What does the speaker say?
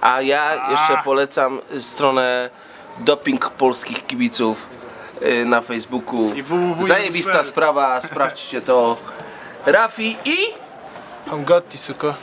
A ja jeszcze polecam stronę Doping Polskich Kibiców y, na Facebooku. Zajebista sprawa, sprawdźcie to. Rafi i... Hongotti, suko.